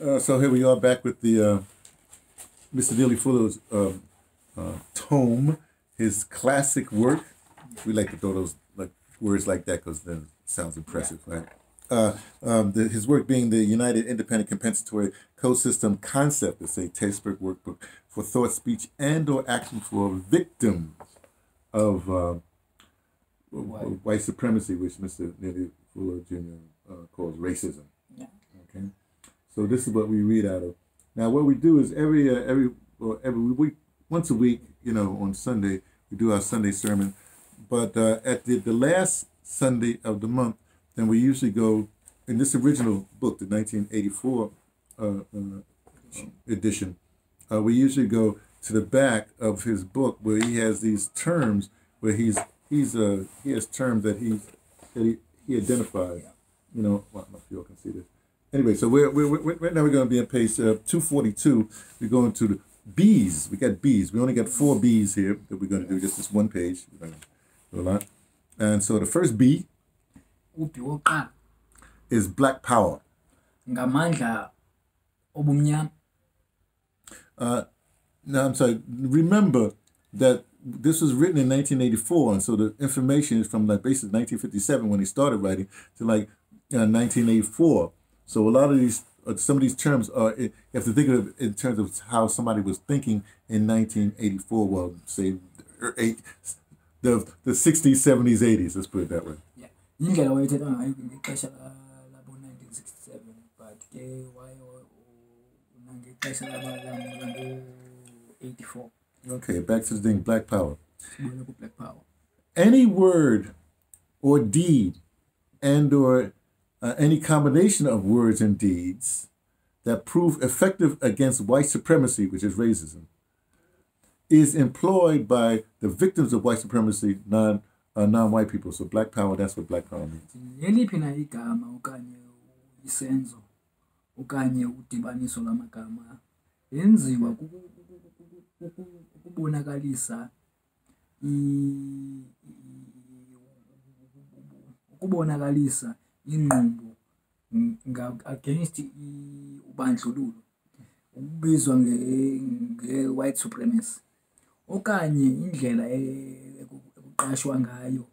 Uh, so here we are back with the uh, Mr. Neely Fuller's uh, uh, tome, his classic work. We like to throw those like words like that because then it sounds impressive, right? Uh, um, the, his work being the United Independent Compensatory Code System Concept. It's a textbook workbook for thought, speech, and or action for victims of uh, white. white supremacy, which Mr. Neely Fuller Jr. Uh, calls racism. Yeah. Okay. So this is what we read out of. Now, what we do is every uh, every every week, once a week, you know, on Sunday, we do our Sunday sermon. But uh, at the, the last Sunday of the month, then we usually go in this original book, the 1984 uh, uh, edition. Uh, we usually go to the back of his book where he has these terms where he's he's uh he has terms that he's that he, he identifies. You know, well, I don't know if you all can see this. Anyway, so we're, we're, we're right now we're going to be on page uh, 242. We're going to the B's. We got B's. We only got four B's here that we're going to do just this one page. We're going to do a lot. And so the first B is Black Power. Uh, now, I'm sorry. Remember that this was written in 1984, and so the information is from like basically 1957 when he started writing to like uh, 1984. So a lot of these, uh, some of these terms are you have to think of it in terms of how somebody was thinking in 1984. Well, say er, eight, the the 60s, 70s, 80s. Let's put it that way. yeah wayethetha ngayo ngexesha la- labo 1967 but ke waye nangexesha lango-84 Okay, back to the thing. Black Power. ku-black power any word or deed and or uh, any combination of words and deeds that prove effective against white supremacy which is racism is employed by the victims of white supremacy non uh, non-white people so black power that's what black power means ukubonakalisa ukubonakalisa inqumbo nga- against ubandlululo ukubizwa nge- nge-white supremacy okanye indlela eku- ekuqashwa ngayo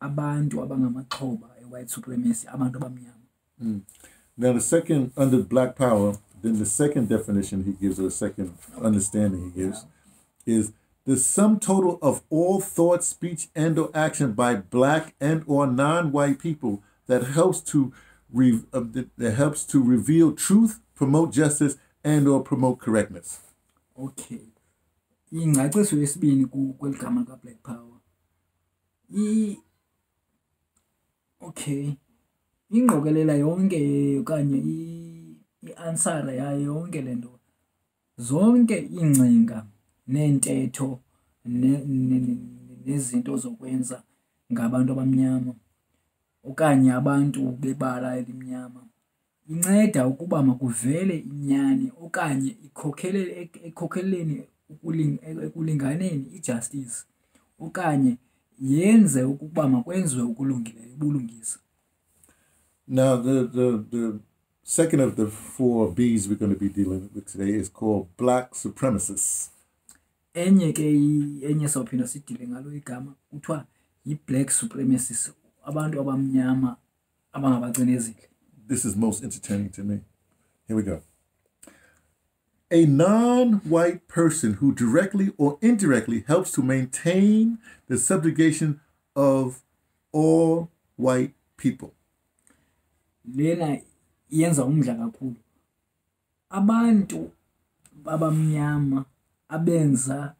abantu abangamaxhoba e-white supremacy abantu abamnyama. Hmm. Now the second under black power then the second definition he gives or the second understanding he gives is the sum total of all thought, speech, and or action by black and or non-white people that helps to re- uh, that, helps to reveal truth, promote justice, and or promote correctness. okay. Ingcaciso yesibini kweli gama lika-black power. I okay. Ingqokelela yonke okanye i-ansara yayo yonke le nto zonke iingcinga neentetho ne- ne- ne- nezinto zokwenza ngabantu abamnyama okanye abantu bebala elimnyama. Inceda ukuba makuvele inyani okanye ikhokhelele ek- ekhokheleleni ukuling- ekulinganeni ijustice okanye yenze ukuba makwenziwe ukulungileyo ubulungisa. Now the the the second of the four B's we're going to be dealing with today is called black supremacists. enye ke enye sawuphinda sidile ngalo igama kuthiwa yi-black supremacists. Abantu abamnyama abangabacinezeli This is most entertaining to me. Here we go. A non white person who directly or indirectly helps to maintain the subjugation of all white people. lena yenza umdla kakhulu abantu babamnyama abenza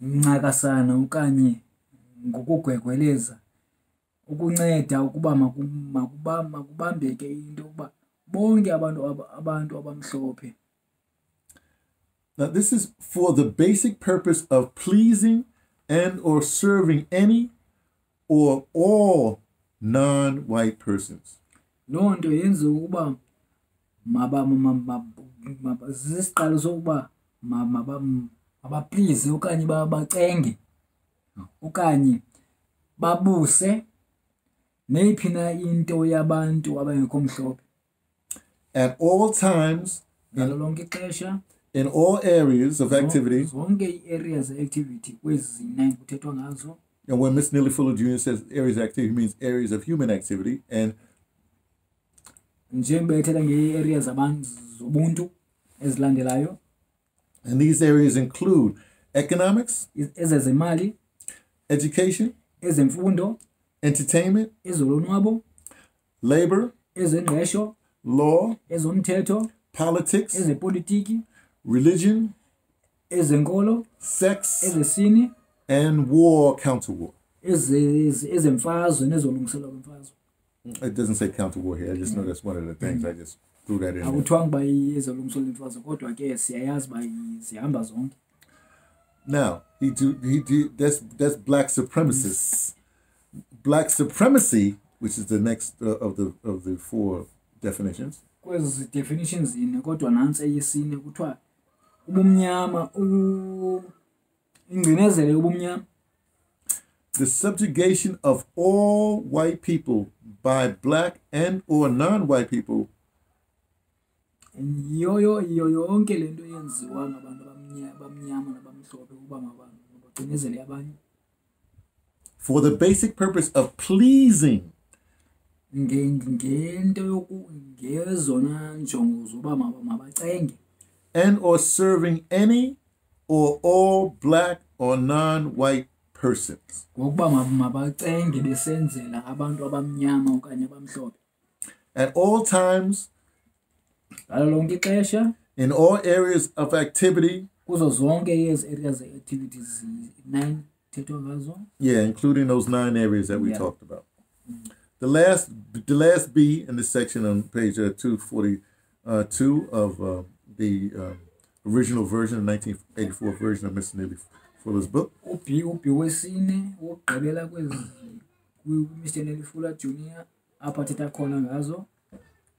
ncakasana okanye ngokugwegweleza ukunceda ukuba maku- makuba- makubambeke into yokuba bonke abantu aba- abantu abamhlophe Now, this is for the basic purpose of pleasing and or serving any or all non-white persons. loo nto yenziwe ukuba zisiqalo sokuba ma- maba- mabaplize okanye ba- bacenge okanye babuse neyiphi na into yabantu abangekho mhlophe at all times, ngalo lonke ixesha in all areas of activity. zonke ii-areas ze-activity kwezi nine kuthethwa ngazo And when Miss Neely Fuller Jr. says areas of activity, means areas of human activity. And njengoba ethetha zabantu zobuntu ezilandelayo and these areas include economics, education, ezemfundo entertainment, ezolonwabo labor, ezengqesho law, ezomthetho politics, ezepolitiki religion, ezenkolo sex, ezesini and war, counter war. eze- eze- ezemfazwe nezolungiselwa kwemfazwe It doesn't say counter war here. I just know mm. that's one of the things. Mm. I just threw that in uba i- ezolungiselwa imfazwe kodwa ke siyayazi uba i- zihamba zonke. Now he do he do that's that's black supremacists. Black supremacy, which is the next uh, of the of the four definitions, kwezi definitions zine kodwa nantsi eyesine kuthiwa ubumnyama ingcinezelo yobumnyama. The subjugation of all white people by black and or non-white people. Yiyo yiyo yonke le nto yenziwa ngabantu abamnya- abamnyama nabamhlophe ukuba mabantu bacinezele abanye for the basic purpose of pleasing. Nge- ngento yoku ngezona njongo zoba maba- mabacenge. And or serving any or all black or non-white persons. Ngokuba maba- mabacenge besenzela abantu abamnyama okanye abamhlophe. At all times ngalo lonke ixesha in all areas of activity kuzo zonke areas ze-activities nine thethwa ngazo yeah including those nine areas that we Yeah. talked about. The last the last b in this section on page uh, 242 of uh, the um, original version 1984 version of mr neely fuller's book. Ubhi ubhi wesine wokugqibela kwezi kwi-mr nelifula junior apho athetha khona ngazo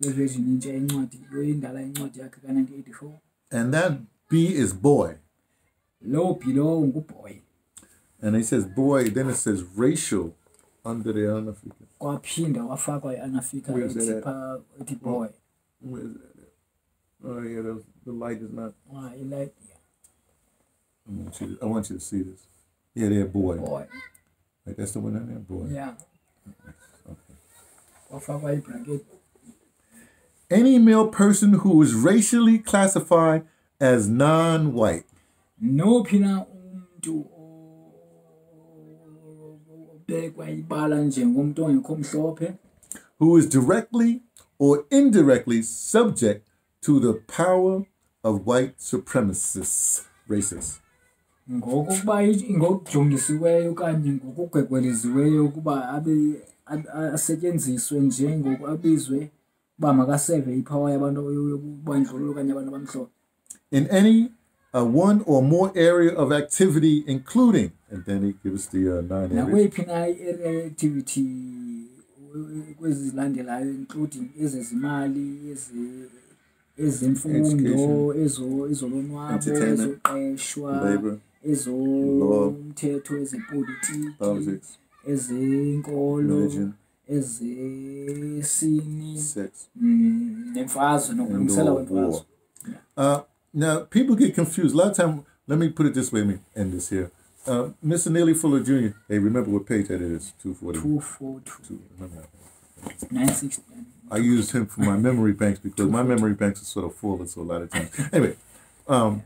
kwiversion intsha yencwadi yoyindala incwadi yakhe ka-1984 and that b is boy. Lowo bhi lowo ngubhoy and he says boy then it says racial under the unafrican kwaphinda wafakwa i-anafika Where is that ethi at? phaa ethi boy. Where is that at? oh yeah the, the light is not Ah, i like I want, you to, I want you to see this. Yeah there boy. Boy. Like that's the one in there? Boy. Yeah. Wafakwa ibraketi any male person who is racially classified as non-white. Nophi na umntu obekwa ibala njengomntu ongekho mhlophe. Who is directly or indirectly subject to the power of white supremacists. Racists ngokujongisiweyo okanye ukuba abe a- a- asetyenziswe njengoku abizwe uba makaseve yabantu yokubandlululo okanye abantu abamhlophe. In any uh, one or more area of activity including and then he gives the uh, nine areas nakweyiphi na i-area ye-activity eh, kwezi zilandelayo including ezezimali eze- ezemfundo Education. ezo- ezolonwabo Entertainment. ezoqeshwa labor ezomthetho ezepolitiki ezenkolo ezesini mm, nemfazwe nokulungisela or kwemfazwe now people get confused a lot of time let me put it this way let me end this here uh, mr neely fuller jr hey remember what page that is 242 242 remember that. 960 I used him for my memory banks because my memory banks are sort of full, and so a lot of times. Anyway, um,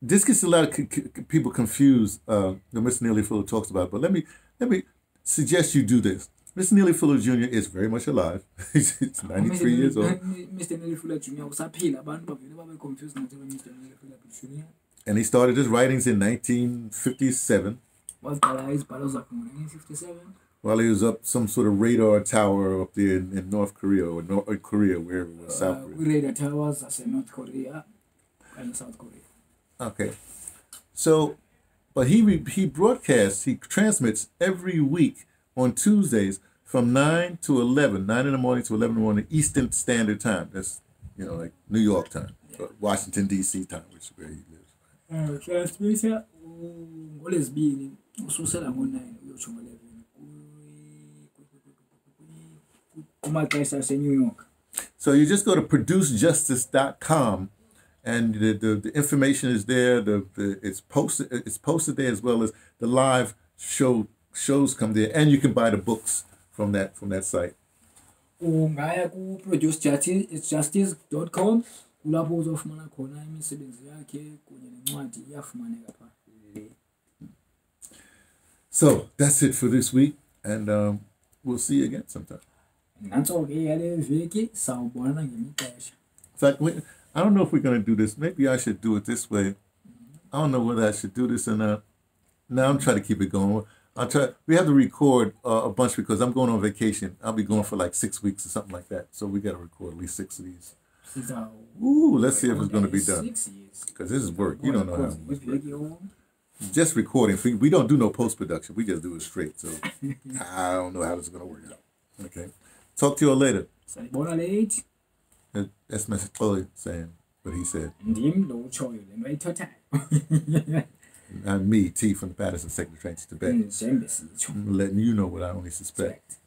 this gets a lot of people confused. Uh, that Mr. Neely Fuller talks about, but let me let me suggest you do this. Mr. Neely Fuller Jr. is very much alive. he's, he's ah, 93 years old, mr nelifula junior usaphila abantu bavele babe confused ngathi mr nelifula junior and he started his writings in 1957 waziqala izibhalo zakhe ngo-1957 while he was up some sort of radar tower up there in, in North Korea or, North, uh, or Korea, wherever it was, South uh, Korea. kwi-radar towers zase-north korea kanye south korea Okay. So, but he he broadcasts, he transmits every week on Tuesdays from 9 to 11, 9 in the morning to 11 in the morning, Eastern Standard Time. That's, you know, like New York time, uh, Washington, D.C. time, which is where he lives. um transmitter ususela ngo-9 uyotsho ngo-11 kumaxesha asenew york So you just go to producejustice.com and the, the, the information is there. The, the it's posted it's posted there as well as the live show shows come there and you can buy the books from that from that site. ungaya ku-producejustice.com kulapho uzofumana khona imisebenzi yakhe kunye nencwadi iyafumaneka phaa So that's it for this week and um, we'll see you again sometime. nantso ke yale veki sawubonana ngemixesha In fact, we, I don't know if we're going to do this. Maybe I should do it this way. I don't know whether I should do this or not. Now I'm trying to keep it going. I'll try. We have to record uh, a bunch because I'm going on vacation. I'll be going for like six weeks or something like that. So we got to record at least six of these. Ooh, let's see if it's going to be done Six years. because this is work. You don't know how much work. Just recording. We don't do no post production. We just do it straight. So I don't know how this is going to work out. Okay. Talk to you all later. That's Mr. Chloe saying what he said. ndim lo utshoyo le nto ayithothayo And me, T from the Patterson Second Trench Tibet. njembe letting you know what I only suspect.